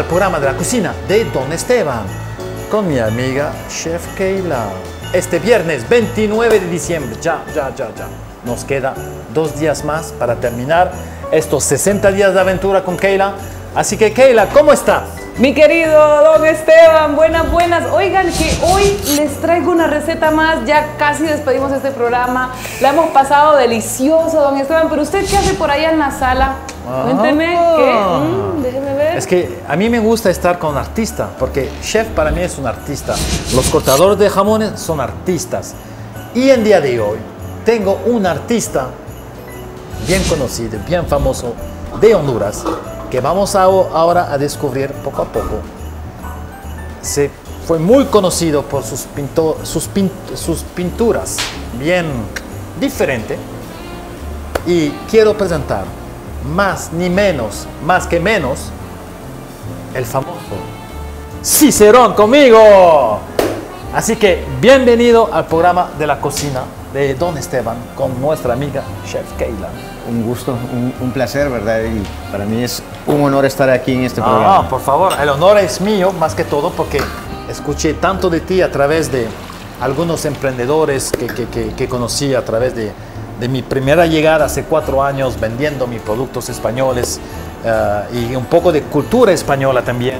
Al programa de la cocina de Don Esteban con mi amiga Chef Keila. Este viernes 29 de diciembre, ya, ya, ya, ya. Nos queda dos días más para terminar estos 60 días de aventura con Keila. Así que Keila, ¿cómo estás? Mi querido don Esteban, buenas, buenas. Oigan que hoy les traigo una receta más, ya casi despedimos este programa. La hemos pasado delicioso, don Esteban, pero usted qué hace por allá en la sala? Cuénteme, ¿qué? Mm, déjeme ver. Es que a mí me gusta estar con artista, porque chef para mí es un artista. Los cortadores de jamones son artistas. Y en día de hoy tengo un artista bien conocido, bien famoso de Honduras, que vamos a- ahora a descubrir poco a poco. Se fue muy conocido por sus, pinto- sus, pin- sus pinturas bien diferentes. Y quiero presentar más ni menos, más que menos, el famoso Cicerón conmigo. Así que bienvenido al programa de la cocina de Don Esteban con nuestra amiga Chef Keila. Un gusto, un, un placer, ¿verdad? Y para mí es un honor estar aquí en este Ah, programa. por favor, el honor es mío más que todo porque escuché tanto de ti a través de algunos emprendedores que, que- que- que conocí a través de, de mi primera llegada hace cuatro años vendiendo mis productos españoles eh, y un poco de cultura española también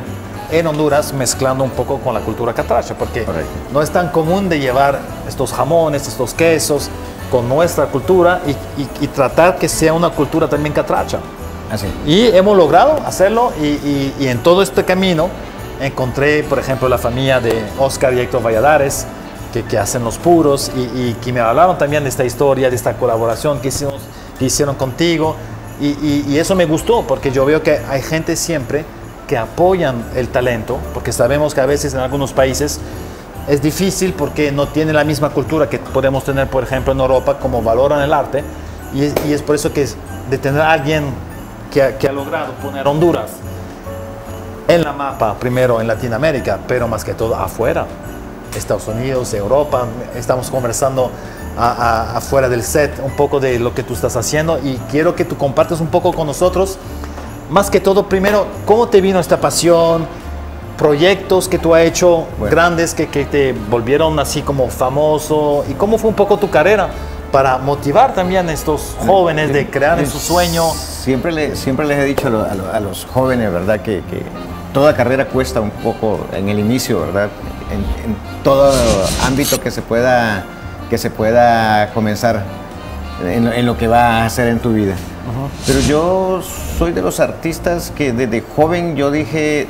en Honduras mezclando un poco con la cultura catracha porque Correcto. no es tan común de llevar estos jamones, estos quesos con nuestra cultura y, y- y tratar que sea una cultura también catracha. Así. Y hemos logrado hacerlo y, en todo este camino encontré, por ejemplo, la familia de Oscar y Héctor Valladares, que, que hacen los puros y, que me hablaron también de esta historia, de esta colaboración que, hicimos, que hicieron contigo. Y eso me gustó porque yo veo que hay gente siempre que apoyan el talento, porque sabemos que a veces en algunos países es difícil porque no tiene la misma cultura que podemos tener, por ejemplo, en Europa, como valoran el arte. Y es, y es por eso que es de tener a alguien que ha, que ha logrado poner Honduras en la mapa, primero en Latinoamérica, pero más que todo afuera, Estados Unidos, Europa. Estamos conversando a- a- afuera del set un poco de lo que tú estás haciendo y quiero que tú compartas un poco con nosotros. Más que todo, primero, ¿cómo te vino esta pasión? Proyectos que tú has hecho Bueno. grandes que, que te volvieron así como famoso y cómo fue un poco tu carrera para motivar también a estos jóvenes de crear en su sueño. Siempre, le- siempre les he dicho a, lo- a lo- a los jóvenes, ¿verdad? Que, que toda carrera cuesta un poco en el inicio, ¿verdad? En, en todo ámbito que se pueda, que se pueda comenzar en, en lo que va a hacer en tu vida. Pero yo soy de los artistas que desde joven yo dije,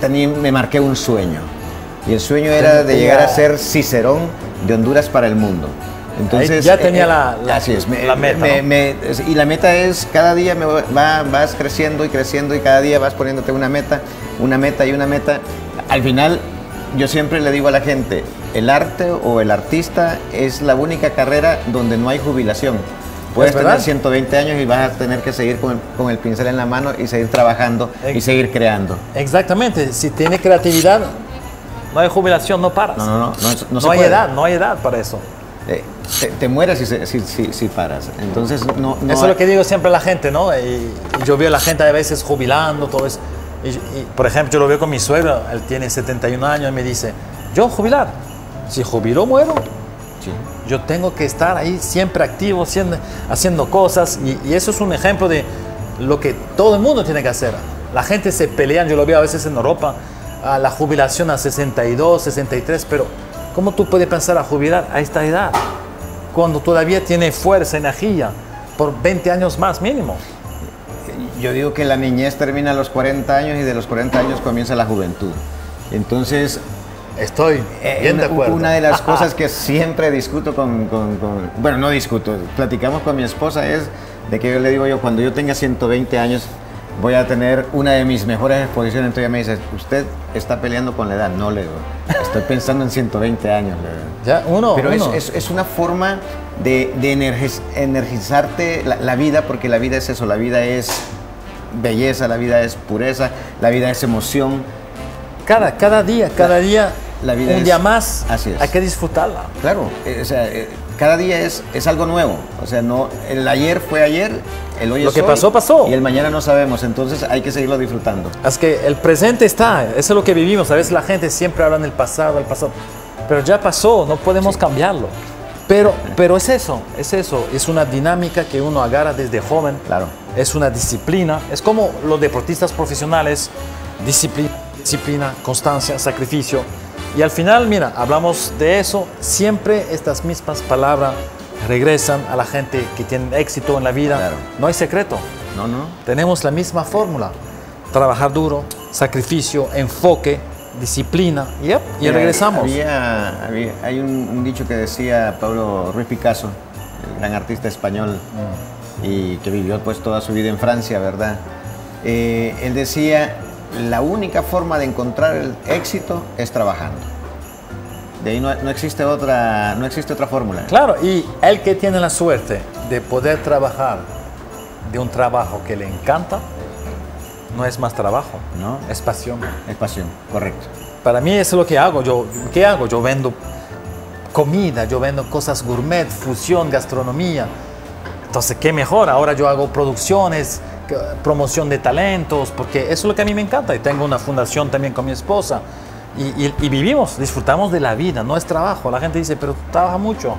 tenía, me marqué un sueño. Y el sueño era de llegar a ser Cicerón de Honduras para el mundo. Entonces, ya tenía la- la- así es, me- la meta, me- ¿no? me- es- y la meta es, cada día me va- vas creciendo y creciendo y cada día vas poniéndote una meta, una meta y una meta. Al final, yo siempre le digo a la gente, el arte o el artista es la única carrera donde no hay jubilación. Puedes tener 120 años y vas a tener que seguir con el, con el pincel en la mano y seguir trabajando y seguir creando. Exactamente, si tiene creatividad, no hay jubilación, no paras. No, no, no, no, es- no No, se hay puede. edad, no hay edad para eso. Eh, te, te mueres si, si, si- si paras. Entonces, no, no eso es lo que digo siempre a la gente, ¿no? Y, y yo veo a la gente a veces jubilando, todo eso. Y, y, por ejemplo, yo lo veo con mi suegro, él tiene 71 años y me dice, yo jubilar, si jubilo muero. Sí. Yo tengo que estar ahí siempre activo, haciendo, cosas y, eso es un ejemplo de lo que todo el mundo tiene que hacer. La gente se pelea, yo lo veo a veces en Europa, a la jubilación a 62, 63, pero ¿cómo tú puedes pensar a jubilar a esta edad? Cuando todavía tiene fuerza, energía, por 20 años más mínimo. Yo digo que la niñez termina a los 40 años y de los 40 años comienza la juventud. Entonces, Estoy eh, bien de una, acuerdo. una de las cosas que siempre discuto con, con- con- Bueno, no discuto, platicamos con mi esposa es de que yo le digo yo, cuando yo tenga 120 años, voy a tener una de mis mejores exposiciones. Entonces ella me dice, usted está peleando con la edad. No, le digo, estoy pensando en 120 años. le digo. Ya, uno, Pero es, es- es una forma de, de energiz- energizarte la, la vida, porque la vida es eso, la vida es belleza, la vida es pureza, la vida es emoción. cada, cada día, cada día, la vida un es- día más, así es. hay que disfrutarla. Claro, eh, o sea, eh, cada día es, es algo nuevo. O sea, no, el ayer fue ayer, el hoy Lo es que hoy, pasó, pasó. Y el mañana no sabemos, entonces hay que seguirlo disfrutando. Es que el presente está, eso es lo que vivimos. A veces la gente siempre habla en el pasado, el pasado. Pero ya pasó, no podemos cambiarlo. Pero, pero es eso, es eso. Es una dinámica que uno agarra desde joven. Claro. Es una disciplina. Es como los deportistas profesionales. Disciplina, disciplina, constancia, sacrificio. Y al final, mira, hablamos de eso. Siempre estas mismas palabras regresan a la gente que tiene éxito en la vida. Claro. No hay secreto. No, no. Tenemos la misma fórmula. Trabajar duro, sacrificio, enfoque, disciplina. Yep, y Mira, regresamos. había- había- hay un, un dicho que decía Pablo Ruiz Picasso, el gran artista español, y que vivió pues toda su vida en Francia, ¿verdad? Eh, él decía, la única forma de encontrar el éxito es trabajando. De ahí no, no existe otra, no existe otra fórmula. Claro, y el que tiene la suerte de poder trabajar de un trabajo que le encanta, no es más trabajo, ¿No? es pasión. Es pasión, correcto. Para mí eso es lo que hago. Yo, ¿Qué hago? Yo vendo comida, yo vendo cosas gourmet, fusión, gastronomía. Entonces, ¿qué mejor? Ahora yo hago producciones, promoción de talentos, porque eso es lo que a mí me encanta. Y tengo una fundación también con mi esposa. Y, y- y vivimos, disfrutamos de la vida, no es trabajo. La gente dice, pero tú trabajas mucho.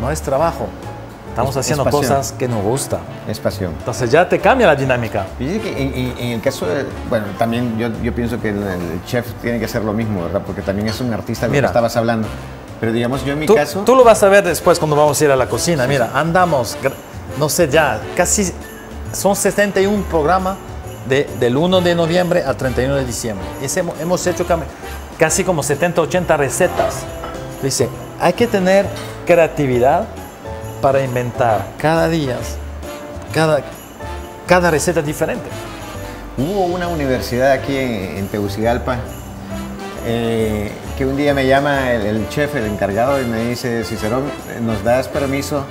No es trabajo. Estamos Es- es haciendo pasión. cosas que nos gustan. Es pasión. Entonces ya te cambia la dinámica. Que en, en- en el caso de, bueno, también yo, yo pienso que el, el chef tiene que hacer lo mismo, ¿verdad? Porque también es un artista, de lo que estabas hablando. Pero digamos, yo en mi Tú, caso... tú lo vas a ver después cuando vamos a ir a la cocina. Mira, andamos, gra- no sé ya, casi son 61 programas de, del 1 de noviembre al 31 de diciembre. Hemos, hecho casi como 70, 80 recetas. Dice, hay que tener creatividad para inventar cada día, cada, cada receta diferente. Hubo una universidad aquí en, en Tegucigalpa eh, que un día me llama el, el chef, el encargado, y me dice, Cicerón, ¿nos das permiso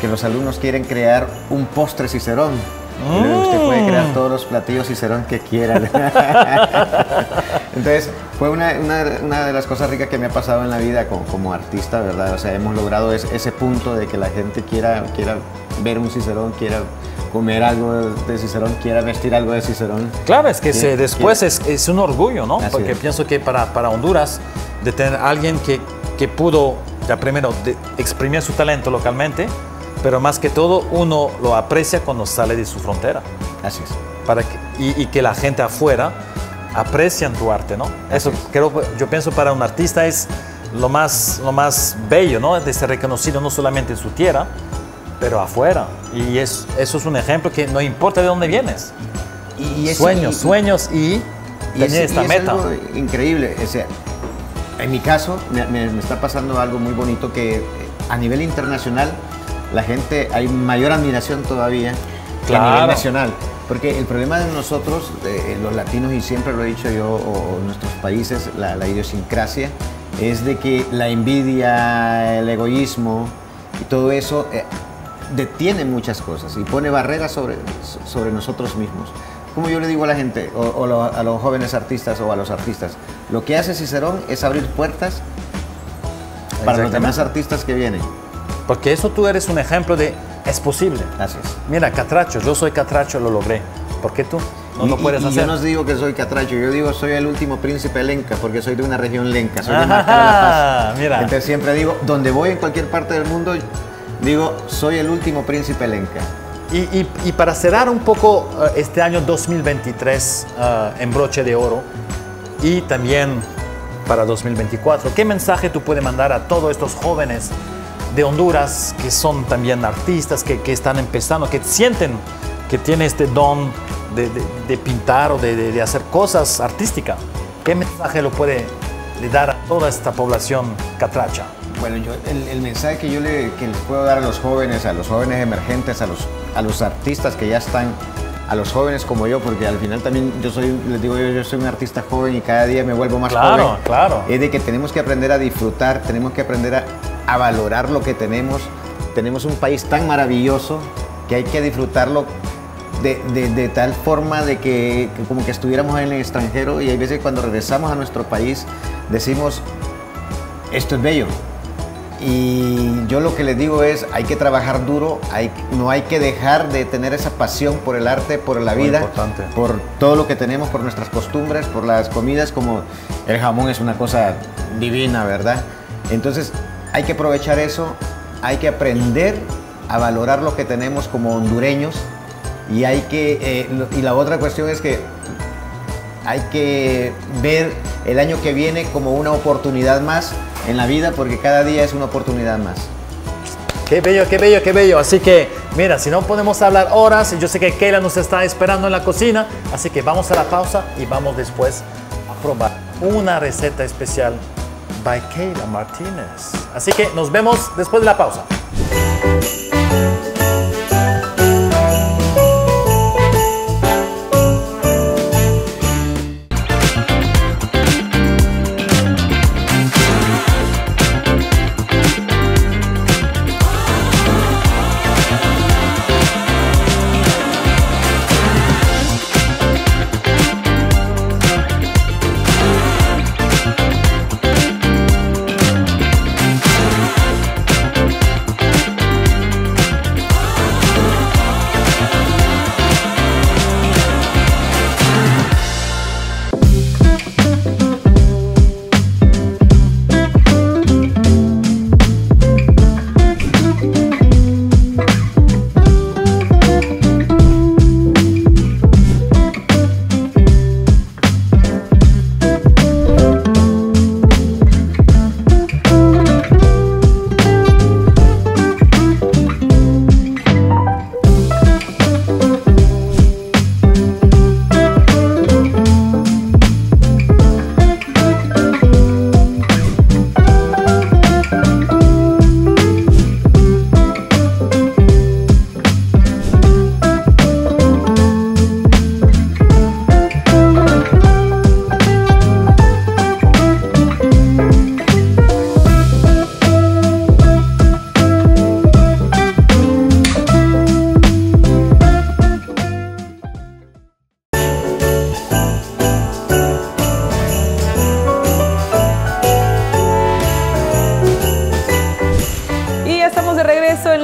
que los alumnos quieren crear un postre Cicerón? Y luego usted puede crear todos los platillos Cicerón que quieran. Entonces, fue una, una- una de las cosas ricas que me ha pasado en la vida como, como artista, ¿verdad? O sea, hemos logrado es- ese punto de que la gente quiera, quiera ver un Cicerón, quiera comer algo de Cicerón, quiera vestir algo de Cicerón. Claro, es que se- después es, es un orgullo, ¿no? Así Porque es. pienso que para, para Honduras, de tener a alguien que, que pudo, ya primero, de- exprimir su talento localmente, pero más que todo, uno lo aprecia cuando sale de su frontera. Así es. Para que, y, y que la gente afuera aprecian tu arte, ¿no? Eso es. creo, yo pienso para un artista es lo más, lo más bello, ¿no? De ser reconocido no solamente en su tierra, pero afuera. Y es, eso es un ejemplo que no importa de dónde vienes. Y, y es- sueños, y- sueños y, tener es- esta es meta. algo increíble. O sea, en mi caso, me, me- me está pasando algo muy bonito que eh, a nivel internacional la gente hay mayor admiración todavía que a Claro. nivel nacional. Porque el problema de nosotros, eh, los latinos, y siempre lo he dicho yo, o, o nuestros países, la, la idiosincrasia, es de que la envidia, el egoísmo y todo eso eh, detiene muchas cosas y pone barreras sobre, sobre nosotros mismos. Como yo le digo a la gente, o, o lo- a los jóvenes artistas o a los artistas, lo que hace Cicerón es abrir puertas para los demás artistas que vienen. Porque eso tú eres un ejemplo de es posible. Así es. Mira, Catracho, yo soy Catracho, lo logré. ¿Por qué tú no lo puedes y- hacer? Yo no digo que soy catracho, yo digo soy el último príncipe lenca, porque soy de una región lenca, soy de Marca de la Paz. mira. Entonces siempre digo, donde voy en cualquier parte del mundo, digo, soy el último príncipe lenca. Y, y- y para cerrar un poco eh, este año 2023 eh, en broche de oro y también para 2024, ¿qué mensaje tú puedes mandar a todos estos jóvenes de Honduras que son también artistas, que, que están empezando, que sienten que tienen este don de, de- pintar o de, de- hacer cosas artísticas? ¿Qué mensaje lo puede dar a toda esta población catracha? Bueno, yo, el, el mensaje que yo le, que les puedo dar a los jóvenes, a los jóvenes emergentes, a los, a los artistas que ya están, a los jóvenes como yo, porque al final también yo soy, les digo yo, yo soy un artista joven y cada día me vuelvo más Claro, joven. claro. Es de que tenemos que aprender a disfrutar, tenemos que aprender a, a valorar lo que tenemos. Tenemos un país tan maravilloso que hay que disfrutarlo de, de- de tal forma de que, que como que estuviéramos en el extranjero y hay veces cuando regresamos a nuestro país decimos, esto es bello. Y yo lo que les digo es, hay que trabajar duro, hay, no hay que dejar de tener esa pasión por el arte, por la Muy vida, importante. por todo lo que tenemos, por nuestras costumbres, por las comidas, como el jamón es una cosa divina, ¿verdad? Entonces hay que aprovechar eso, hay que aprender a valorar lo que tenemos como hondureños y hay que, eh, y la otra cuestión es que hay que ver el año que viene como una oportunidad más en la vida porque cada día es una oportunidad más. Qué bello, qué bello, qué bello. Así que, mira, si no podemos hablar horas, yo sé que Keila nos está esperando en la cocina, así que vamos a la pausa y vamos después a probar una receta especial by Keila Martínez. Así que nos vemos después de la pausa.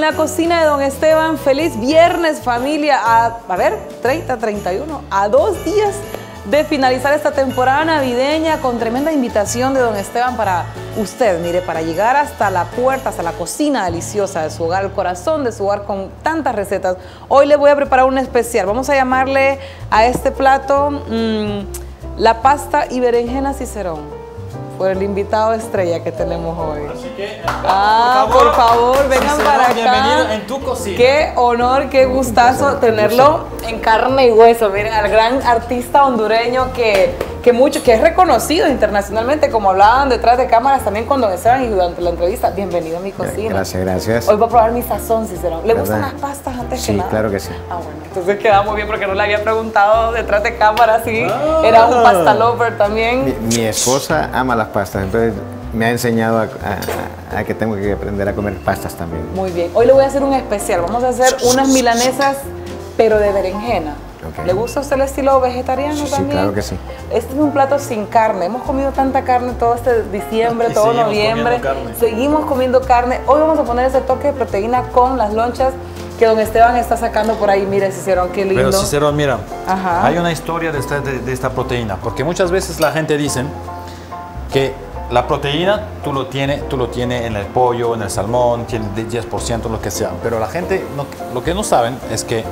La cocina de Don Esteban. Feliz viernes familia. A, a ver, 30, 31, a dos días de finalizar esta temporada navideña con tremenda invitación de Don Esteban para usted, mire, para llegar hasta la puerta, hasta la cocina deliciosa de su hogar, el corazón de su hogar con tantas recetas. Hoy le voy a preparar una especial. Vamos a llamarle a este plato mm, la pasta y berenjena cicerón. Por el invitado estrella que tenemos hoy. Así que, Ah, por favor, vengan para acá. Bienvenido en tu cocina. Qué honor, qué gustazo tenerlo en carne y hueso. Miren, al gran artista hondureño que, que mucho, que es reconocido internacionalmente, como hablaban detrás de cámaras también cuando estaban y durante la entrevista. Bienvenido a mi cocina. Gracias, gracias. Hoy va a probar mi sazón, Cicerón. ¿Le gustan las pastas antes Sí, que nada? claro que sí. Ah, bueno, entonces queda muy bien porque no le había preguntado detrás de cámaras, sí. Era un pasta lover también. Mi, mi esposa ama las pastas, entonces me ha enseñado a, a- a que tengo que aprender a comer pastas también. Muy bien. Hoy le voy a hacer un especial. Vamos a hacer unas milanesas, pero de berenjena. ¿Le gusta a usted el estilo vegetariano Sí, sí, también? claro que sí. Este es un plato sin carne. Hemos comido tanta carne todo este diciembre, Y todo seguimos noviembre. comiendo carne. Seguimos comiendo carne. Hoy vamos a poner ese toque de proteína con las lonchas que don Esteban está sacando por ahí. Mire, Cicerón, qué lindo. Pero Cicerón, mira, Ajá. hay una historia de esta, de, de esta proteína, porque muchas veces la gente dice que la proteína tú lo tienes tú lo tienes en el pollo, en el salmón, tiene de 10%, lo que sea, pero la gente no- lo que no saben es que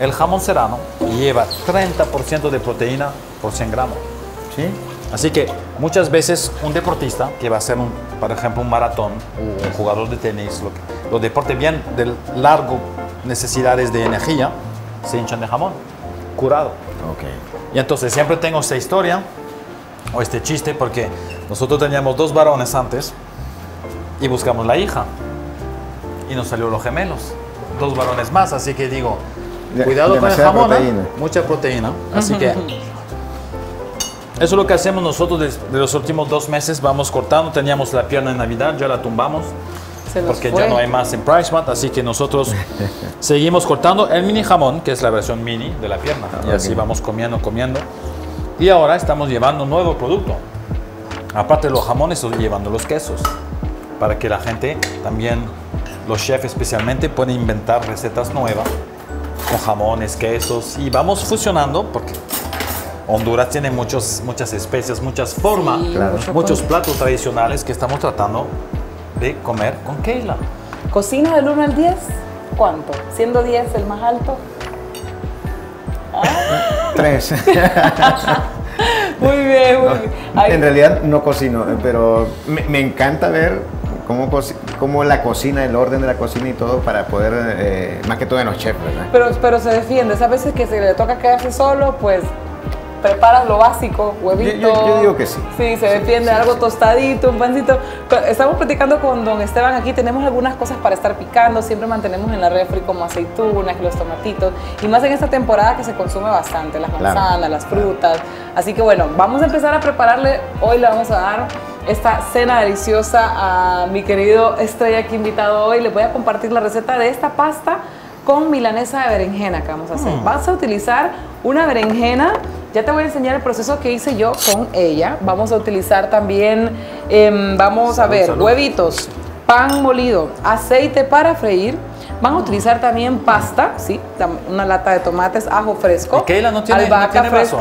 el jamón serrano lleva 30% de proteína por 100 gramos. ¿Sí? Así que muchas veces un deportista que va a hacer, un, por ejemplo, un maratón o un jugador de tenis, lo que- los deportes bien de largo necesidades de energía, se hinchan de jamón, curado. Ok. Y entonces siempre tengo esta historia o este chiste porque nosotros teníamos dos varones antes y buscamos la hija y nos salió los gemelos, dos varones más, así que digo, cuidado con el jamón, ¿eh? proteína. mucha proteína, así que eso es lo que hacemos nosotros desde los últimos dos meses, vamos cortando, teníamos la pierna en Navidad, ya la tumbamos porque fue. ya no hay más en PriceMart, así que nosotros seguimos cortando el mini jamón, que es la versión mini de la pierna, y ok. así vamos comiendo, comiendo. Y ahora estamos llevando un nuevo producto. Aparte de los jamones, estoy llevando los quesos. para que la gente también, los chefs especialmente, puedan inventar recetas nuevas con jamones, quesos y vamos fusionando porque Honduras tiene muchos, muchas especias, muchas formas, Sí, Claro. mucho muchos platos tradicionales que estamos tratando de comer con Keila. ¿Cocina del 1 al 10? ¿Cuánto? Siendo 10 el más alto. Tres. Muy bien, muy bien. Ay, en realidad no cocino, pero me, me encanta ver cómo, cómo la cocina, el orden de la cocina y todo para poder, eh, más que todo en los chefs, ¿verdad? pero, pero se defiende. Esas veces que se le toca quedarse solo, pues preparas lo básico, huevito. Yo- yo- yo digo que sí. Sí, se defiende algo tostadito, un pancito. Estamos platicando con don Esteban aquí, tenemos algunas cosas para estar picando, siempre mantenemos en la refri como aceitunas, los tomatitos, y más en esta temporada que se consume bastante, las Claro, manzanas, las frutas. Así que bueno, vamos a empezar a prepararle, hoy le vamos a dar esta cena deliciosa a mi querido Estrella aquí invitado hoy. Le voy a compartir la receta de esta pasta con milanesa de berenjena que vamos a hacer. Vas a utilizar una berenjena, ya te voy a enseñar el proceso que hice yo con ella. Vamos a utilizar también, em, vamos a ver, salud. huevitos, pan molido, aceite para freír. Van a utilizar también pasta, sí, una lata de tomates, ajo fresco, ¿Y Keila no tiene- no albahaca vaso?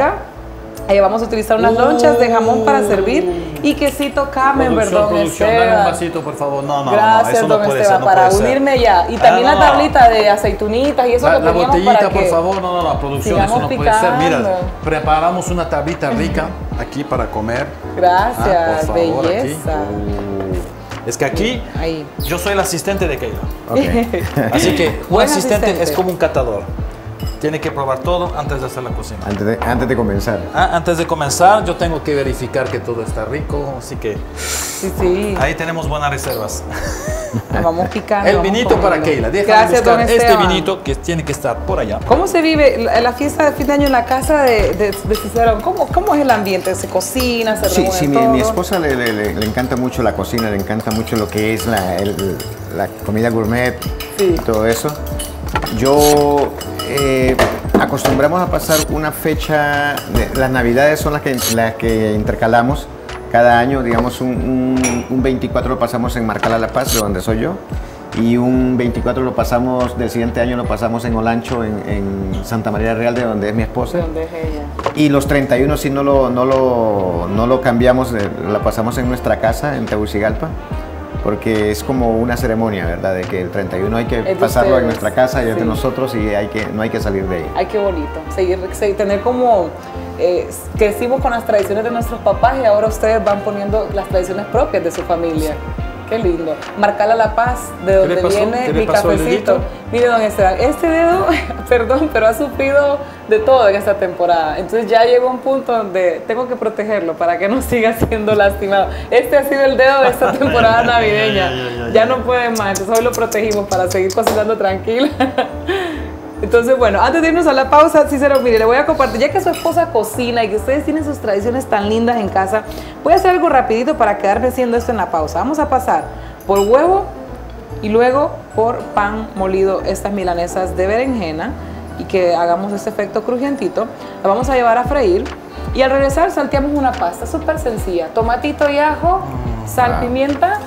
Eh, vamos a utilizar unas lonchas de jamón para servir y quesito camembert, don Esteban. por favor. No, no, Gracias, eso no don puede Esteban, ser, no para puede ser. unirme ya. Y Ah, también no. la tablita de aceitunitas y eso La, que la teníamos botellita, para por que... favor, no, no, no, producción, eso no puede ser. Mira, picando. preparamos una tablita rica aquí para comer. Gracias, Ah, por favor, belleza. Uh, Es que aquí Ahí. yo soy el asistente de Keila. Ok. Así que un asistente, asistente. es como un catador. Tiene que probar todo antes de hacer la cocina. antes, de, antes de comenzar. Ah, antes de comenzar, yo tengo que verificar que todo está rico, así que Sí, sí. ahí tenemos buenas reservas. Vamos picando. El vamos vinito para. Keila. Gracias, don este vinito que tiene que estar por allá. ¿Cómo se vive la, la fiesta de fin de año en la casa de, de, de Cicerón? ¿Cómo, ¿Cómo es el ambiente? ¿Se cocina? ¿Se Sí, sí, mi, todo? mi esposa le, le- le- le encanta mucho la cocina, le encanta mucho lo que es la, el- la comida gourmet Sí. y todo eso. Yo eh, acostumbramos a pasar una fecha, las navidades son las que, las que intercalamos cada año, digamos un, un- un 24 lo pasamos en Marcala La Paz, de donde soy yo, y un 24 lo pasamos, del siguiente año lo pasamos en Olancho, en, en Santa María Real, de donde es mi esposa. ¿De dónde es ella? Y los 31 sí no lo, no lo, no lo cambiamos, eh, la pasamos en nuestra casa, en Tegucigalpa, porque es como una ceremonia, ¿verdad? De que el 31 hay que pasarlo ustedes, en nuestra casa y es de nosotros y hay que, no hay que salir de ahí. Ay, qué bonito. Seguir, seguir- tener como. Eh, crecimos con las tradiciones de nuestros papás y ahora ustedes van poniendo las tradiciones propias de su familia. Qué lindo. Marcala La Paz, de donde viene ¿Qué le mi cafecito. Mire, don Esteban, este dedo, perdón, pero ha sufrido de todo en esta temporada. Entonces ya llegó un punto donde tengo que protegerlo para que no siga siendo lastimado. Este ha sido el dedo de esta temporada navideña. ya, ya, ya, Ya no puede más, entonces hoy lo protegimos para seguir cocinando tranquila. Entonces, bueno, antes de irnos a la pausa, Cícero, mire, le voy a compartir, ya que su esposa cocina y que ustedes tienen sus tradiciones tan lindas en casa, voy a hacer algo rapidito para quedarme haciendo esto en la pausa. Vamos a pasar por huevo y luego por pan molido, estas milanesas de berenjena y que hagamos este efecto crujientito. La vamos a llevar a freír y al regresar salteamos una pasta súper sencilla, tomatito y ajo, sal, wow. pimienta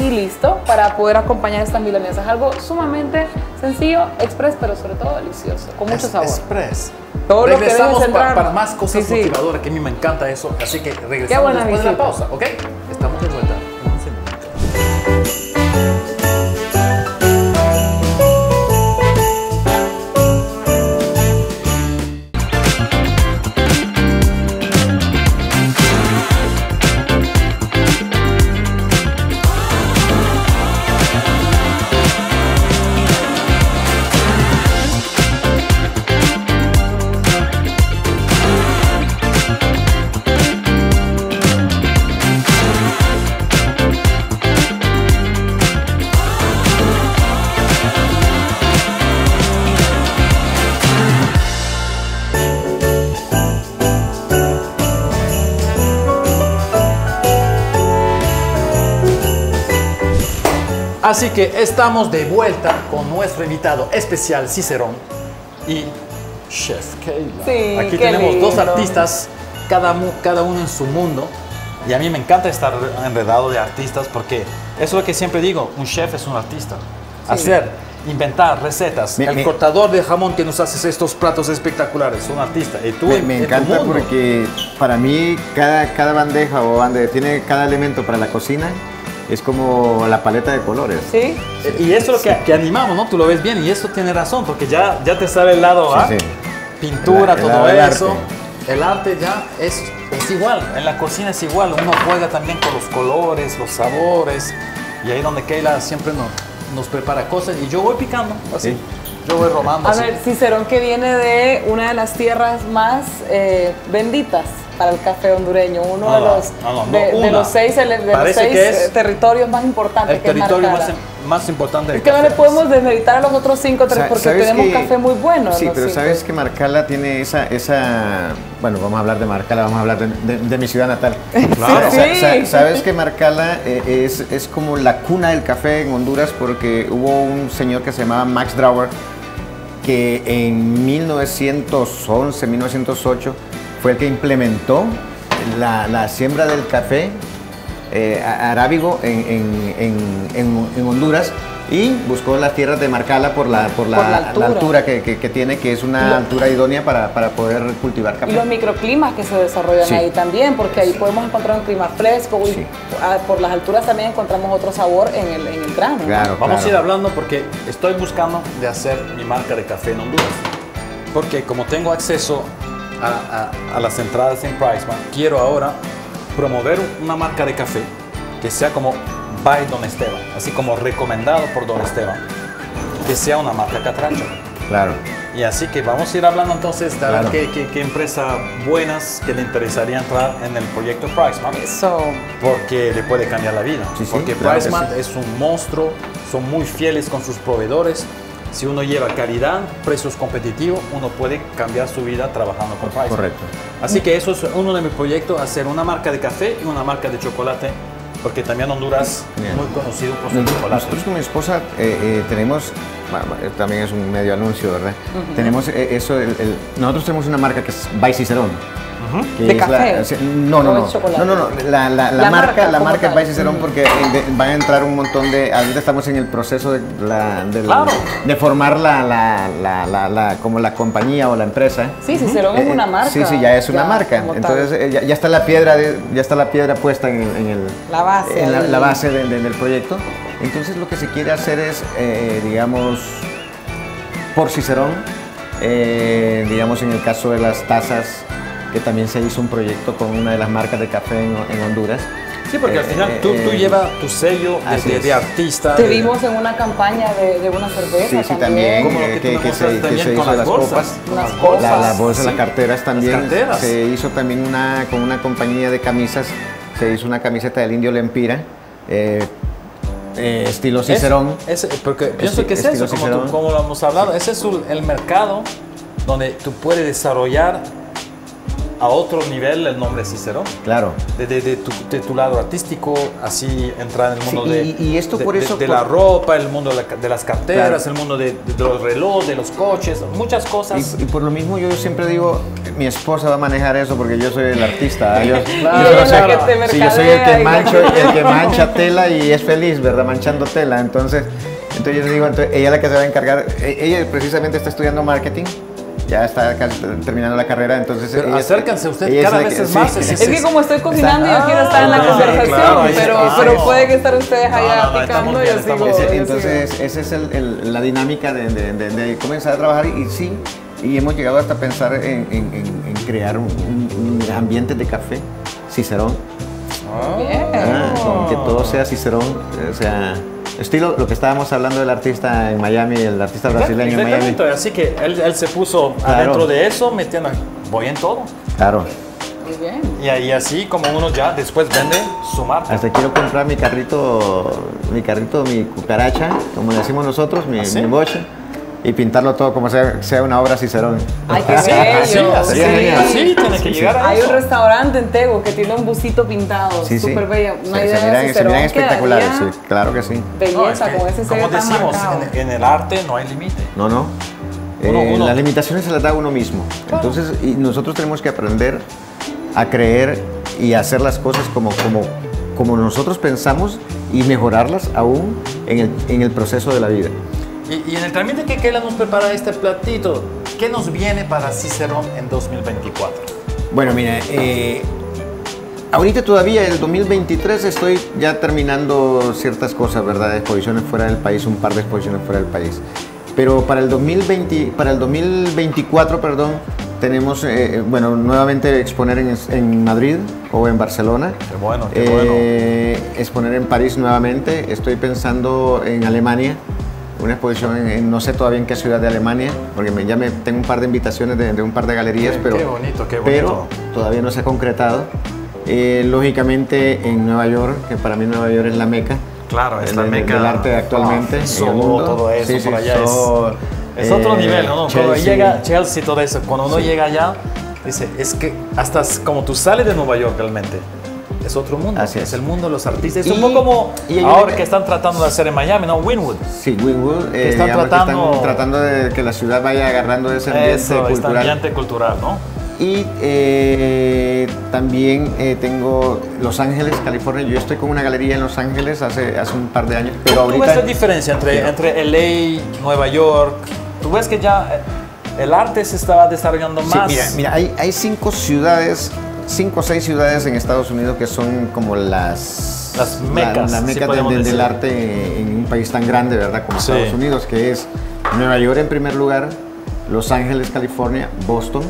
y listo para poder acompañar estas milanesas. Algo sumamente sencillo, express, pero sobre todo delicioso, con mucho Es- sabor. Express. Todo lo que regresamos dejes pa- entrar. para más cosas Sí, sí. motivadoras, que a mí me encanta eso. Así que regresamos después de la visita. pausa, ¿ok? Estamos de vuelta. en un segundito. Así que estamos de vuelta con nuestro invitado especial, Cicerón, y Chef Keila. Sí, Aquí qué tenemos dos artistas, cada, uno en su mundo. Y a mí me encanta estar enredado de artistas porque Eso es lo que siempre digo, un chef es un artista. Hacer, inventar recetas. Me- el me- cortador de jamón que nos hace estos platos espectaculares, un artista. Y tú Me, en encanta porque para mí cada, cada bandeja o donde tiene cada elemento para la cocina es como la paleta de colores. ¿Sí? Y eso es lo que, que animamos, ¿no? Tú lo ves bien y eso tiene razón, porque ya, ya te sale el lado Sí, sí. pintura, El- el todo eso. arte. El arte ya es, es igual, en la cocina es igual, uno juega también con los colores, los sabores, y ahí donde Keila siempre nos, nos prepara cosas y yo voy picando, así, Sí. yo voy robando. A así. ver, Cicerón que viene de una de las tierras más eh, benditas para el café hondureño, uno No, de no, los, no, no, de, los seis, ele- de los Parece seis que es territorios más importantes el que es territorio más, más importante del Es que no le podemos desmeritar a los otros cinco Sa- porque ¿sabes tenemos que- café muy bueno. Sí, pero cinco. sabes que Marcala tiene esa, esa, bueno, vamos a hablar de Marcala, vamos a hablar de, de- de mi ciudad natal. Claro. Sa- Sí. sa- sabes que Marcala eh, es, es como la cuna del café en Honduras porque hubo un señor que se llamaba Max Drauer que en 1911, 1908 fue el que implementó la, la siembra del café eh, arábigo en, en- en- en- en Honduras y buscó las tierras de Marcala por la, por la, Por la la altura. que, que- que tiene, que es una Lo- altura idónea para, para poder cultivar Y café. los microclimas que se desarrollan Sí. ahí también, porque ahí podemos encontrar un clima fresco y Sí. por las alturas también encontramos otro sabor en el, en el grano. ¿no? Claro, Vamos claro. a ir hablando porque estoy buscando de hacer mi marca de café en Honduras. Porque como tengo acceso a, a- a las entradas en Priceman, quiero ahora promover una marca de café que sea como by Don Esteban, así como recomendado por Don Esteban, que sea una marca catracho. Claro. Y así que vamos a ir hablando entonces de Claro. qué, qué, qué empresas buenas que le interesaría entrar en el proyecto Priceman Eso. porque le puede cambiar la vida. Sí, sí, porque claro que Pricemart sí. es un monstruo, son muy fieles con sus proveedores. Si uno lleva calidad, precios competitivos, uno puede cambiar su vida trabajando con Pricemart. Correcto. Así que eso es uno de mis proyectos, hacer una marca de café y una marca de chocolate, porque también Honduras es muy conocido por su chocolate. nosotros con mi esposa eh, eh, tenemos, eh, también es un medio anuncio, ¿verdad? Tenemos eh, eso, el- el- nosotros tenemos una marca que es By Cicerón. Que ¿De la- café? sí, no, no, ¿O no, no, no, no, la, la- la La marca, marca la marca tal. By Cicerón porque eh, de- van a entrar un montón de, ahorita estamos en el proceso de, la- del- Claro. de formar la, la, la, la- la- como la compañía o la empresa. Sí, Cicerón es Eh, una marca. Sí, sí, ya es una marca. Entonces eh, ya, ya está la piedra, de- ya está la piedra puesta en el, en el- La base en la, base de- de- del proyecto. Entonces lo que se quiere hacer es, eh, digamos, por Cicerón, eh, digamos en el caso de las tazas, que también se hizo un proyecto con una de las marcas de café en, en Honduras. Sí, porque al Eh, final eh, tú, tú eh, llevas tu sello de, de- es. de artista. Te de- vimos en una campaña de, de una cerveza Sí, sí, también, Como lo eh, que que, que se, que también se con hizo las las bolsas. copas. Las las bolsas. La, Sí. las carteras también. carteras. Se hizo también una, con una compañía de camisas, se hizo una camiseta del Indio Lempira, eh, eh, estilo Es- Cicerón. es- porque pienso que es estilo eso, como, tú- como lo hemos hablado, ese es el mercado donde tú puedes desarrollar a otro nivel el nombre Cicerón. Claro. De, de- de tu, de tu lado artístico, así entrar en el Sí, mundo de, y- y esto por de- eso de por- la ropa, el mundo de, la- de las carteras, Claro. el mundo de, de los relojes, de los coches, muchas cosas. Y, y por lo mismo yo siempre digo, mi esposa va a manejar eso porque yo soy el artista. Yo, Claro, yo soy- sí, yo soy el que, y- mancho, el que mancha tela y es feliz, ¿verdad? Manchando tela. Entonces, entonces yo le digo, entonces, ella es la que se va a encargar. E- Ella precisamente está estudiando marketing. Ya está casi terminando la carrera, entonces... Pero ella- acérquense usted ella cada vez que- es sí. más, es- Es que como estoy cocinando, yo Está- quiero estar en la Ah, conversación, claro, pero, pero Ah, puede que estar ustedes allá No, no, no, picando y yo sigo. Entonces, esa es el- el- la dinámica de, de- de- de comenzar a trabajar y, sí, y hemos llegado hasta pensar en, en- en- en crear un, un- un ambiente de café, Cicerón, Bien. ah, con que todo sea Cicerón, o sea, estilo lo que estábamos hablando del artista en Miami, el artista brasileño en Miami. Así que él, él se puso Claro. adentro de eso, metiendo, voy en todo. Claro, Muy bien. Y ahí así como uno ya después vende su marca. hasta quiero comprar mi carrito, mi carrito, mi cucaracha, como le decimos nosotros, mi, ¿Ah, sí? mi boche, y pintarlo todo como sea, sea una obra Cicerón. Ay, qué Así, bello. así, así, Sí. así tiene que Sí, sí. llegar a Hay eso. un restaurante en Tego que tiene un busito pintado, Sí, sí. súper bello. Una se, idea se de miran, se Cicerón miran espectaculares, sí, claro que sí. Belleza No, es que, con ese como decimos, en, en el arte no hay límite. No, no. Uno- Eh, uno- Las limitaciones se las da uno mismo. Entonces, y nosotros tenemos que aprender a creer y a hacer las cosas como, como, como nosotros pensamos y mejorarlas aún en el, en el proceso de la vida. Y, y en el trámite que Keila nos prepara este platito, ¿qué nos viene para Cicerón en 2024? Bueno, mira, eh, ahorita todavía, el 2023, estoy ya terminando ciertas cosas, ¿verdad? Exposiciones fuera del país, un par de exposiciones fuera del país. Pero para el, 2020, para el 2024, perdón, tenemos, eh, bueno, nuevamente exponer en, en, Madrid o en Barcelona. Qué bueno, qué eh, bueno. Exponer en París nuevamente. Estoy pensando en Alemania una exposición en, no sé todavía en qué ciudad de Alemania, porque me, ya me, tengo un par de invitaciones de, de un par de galerías, Qué- pero, qué bonito, qué pero todavía no se ha concretado. Eh, lógicamente en Nueva York, que para mí Nueva York es la meca. Claro, es la meca del arte actualmente mundo. todo eso Sí, sí, por allá es- otro eh, nivel, ¿no? Cuando Chelsea. llega Chelsea, todo eso, cuando uno llega allá, dice, es que hasta como tú sales de Nueva York realmente, es otro mundo. Así es. es. el mundo de los artistas. Es Y- un poco como y hay una- ahora que están tratando de hacer en Miami, ¿no? Winwood. Sí, Winwood, eh, están tratando- están tratando de que la ciudad vaya agarrando ese ambiente Eso, este cultural. ambiente cultural, ¿no? Y eh, también eh, tengo Los Ángeles, California. Yo estoy con una galería en Los Ángeles hace, hace un par de años, pero ¿Tú ves ahorita... la diferencia entre, Sí. entre LA, Nueva York? ¿Tú ves que ya el arte se estaba desarrollando Sí, más? mira, mira hay, hay cinco ciudades, cinco o seis ciudades en Estados Unidos que son como las... Las mecas, La, la sí meca de- podemos de- del arte en un país tan grande, ¿verdad? Como Sí. Estados Unidos, que es Nueva York en primer lugar, Los Ángeles, California, Boston,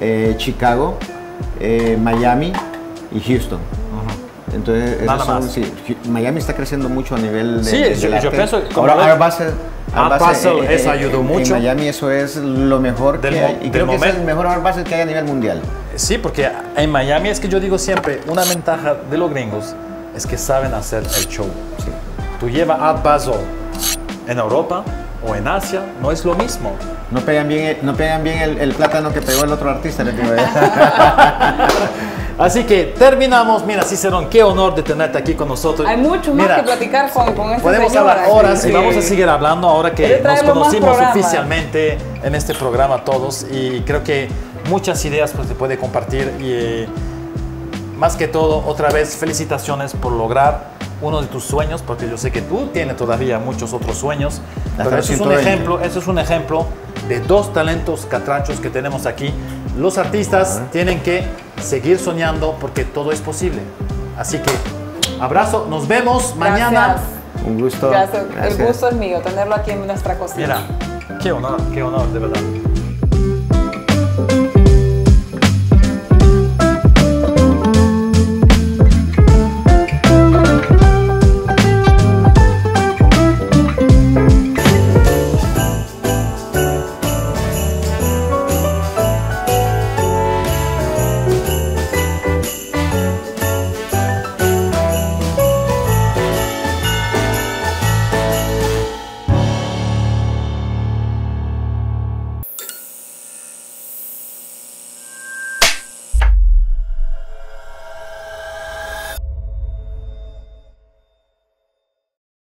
eh, Chicago, eh, Miami y Houston. Entonces, Nada son, más. sí, Miami está creciendo mucho a nivel de, Sí, del yo- yo pienso Ahora, ves- Art Basel, Art Basel, eh, eso eh, ayudó en- mucho. En Miami eso es lo mejor Del que hay. Y del creo que es momento. el mejor Art Basel que hay a nivel mundial. Sí, porque en Miami es que yo digo siempre, una ventaja de los gringos es que saben hacer el show. Tú llevas Art Basel en Europa o en Asia, no es lo mismo. No pegan bien, el- no pegan bien el, el plátano que pegó el otro artista. Así que terminamos. Mira, Cicerón, qué honor de tenerte aquí con nosotros. Hay mucho más Mira, que platicar con, con este Podemos hablar horas y vamos a seguir hablando ahora que nos conocimos oficialmente en este programa todos y creo que muchas ideas pues se puede compartir y eh, más que todo otra vez felicitaciones por lograr uno de tus sueños porque yo sé que tú tienes todavía muchos otros sueños Hasta pero eso es un 120. ejemplo eso es un ejemplo de dos talentos catrachos que tenemos aquí los artistas tienen que seguir soñando porque todo es posible así que abrazo nos vemos mañana Gracias. Un gusto. Gracias. Gracias. El gusto es mío tenerlo aquí en nuestra cocina. Mira, qué honor, qué honor, de verdad.